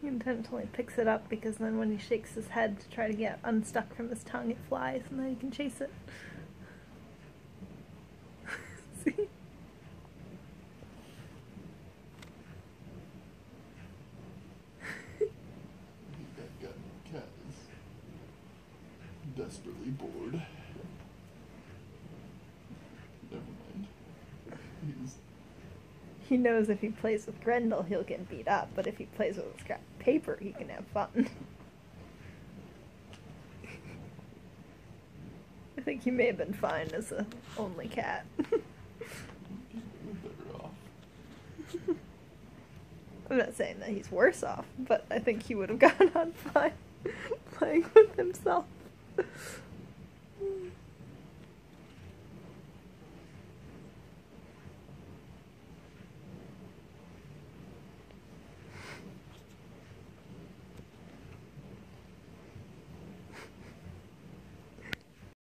He intentionally picks it up because then when he shakes his head to try to get unstuck from his tongue, it flies and then he can chase it. See? Desperately bored. He knows if he plays with Grendel, he'll get beat up, but if he plays with scrap paper, he can have fun. I think he may have been fine as a only cat. I'm not saying that he's worse off, but I think he would have gotten on fine playing with himself.